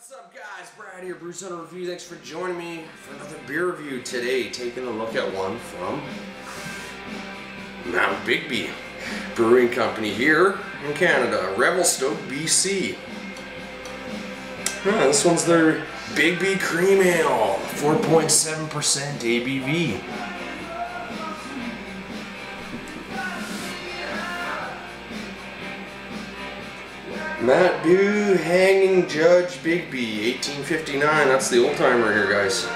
What's up guys, Brad here, Brews Under Review. Thanks for joining me for another beer review today. Taking a look at one from Mount Begbie Brewing Company here in Canada, Revelstoke, BC. Yeah, this one's their Begbie Cream Ale, 4.7% ABV. Matthew, Hanging Judge Begbie, 1859. That's the old timer here, guys.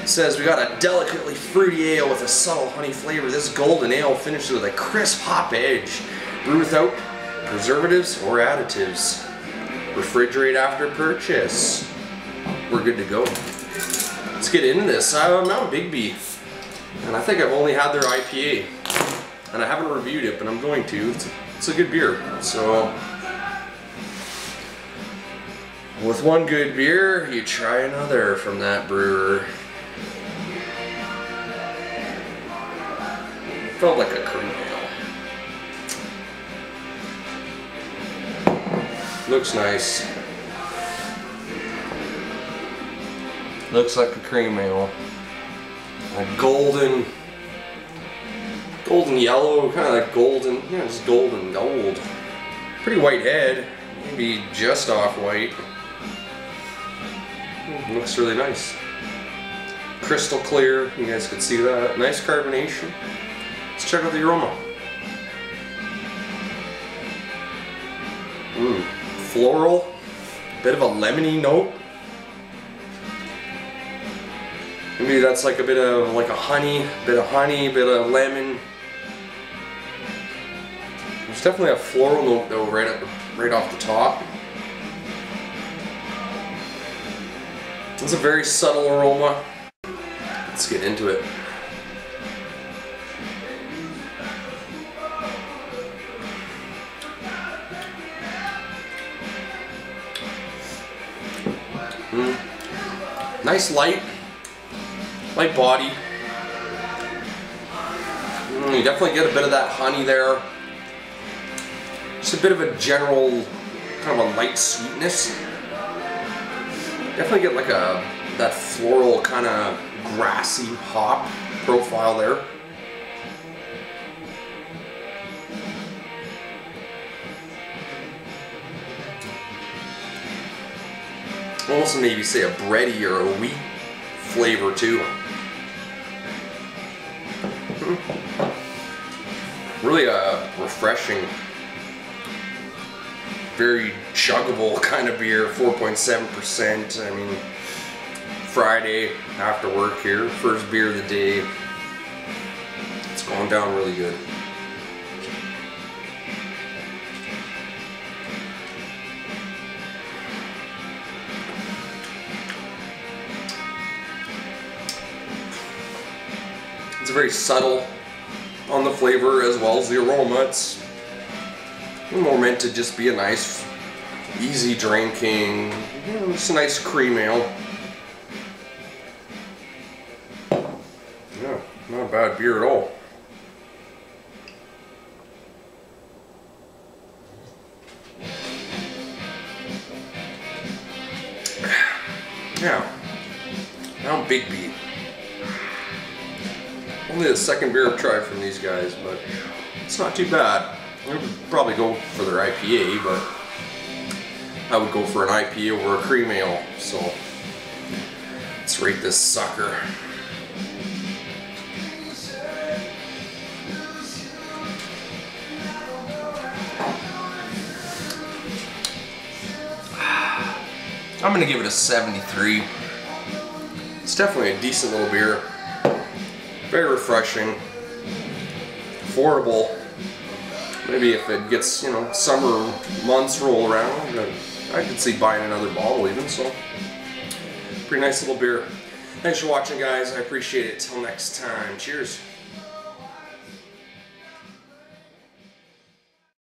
It says we got a delicately fruity ale with a subtle honey flavor. This golden ale finishes with a crisp hop edge. Brew without preservatives or additives. Refrigerate after purchase. We're good to go. Let's get into this. I'm Mount Begbie, and I think I've only had their IPA, and I haven't reviewed it, but I'm going to. It's, it's a good beer, so uh, with one good beer, you try another from that brewer. Felt like a cream ale. Looks nice. Looks like a cream ale. A golden, golden yellow, kind of like golden, yeah, just golden gold. Pretty white head, maybe just off white. Looks really nice. Crystal clear, you guys can see that. Nice carbonation. Let's check out the aroma. Mmm, floral, bit of a lemony note. Maybe that's like a bit of like a honey, bit of honey, bit of lemon. There's definitely a floral note though right at, right off the top. It's a very subtle aroma. Let's get into it. Mm. Nice light, light body. Mm, you definitely get a bit of that honey there. Just a bit of a general, kind of a light sweetness. Definitely get like a that floral kind of grassy hop profile there. Also maybe say a bready or a wheat flavor too. Really a uh, refreshing very chuggable kind of beer, 4.7%. I mean, Friday after work here, first beer of the day. It's going down really good. It's very subtle on the flavor as well as the aroma. It's more meant to just be a nice, easy drinking, you know, just a nice cream ale. Yeah, not a bad beer at all. Now, now Begbie. Only the second beer I've tried from these guys, but it's not too bad. I would probably go for their IPA, but I would go for an IPA over a cream ale. So let's rate this sucker. I'm gonna give it a 73. It's definitely a decent little beer. Very refreshing. Affordable maybe if it gets, you know, summer months roll around, then I could see buying another bottle even, so pretty nice little beer. Thanks for watching guys, I appreciate it. Till next time, cheers.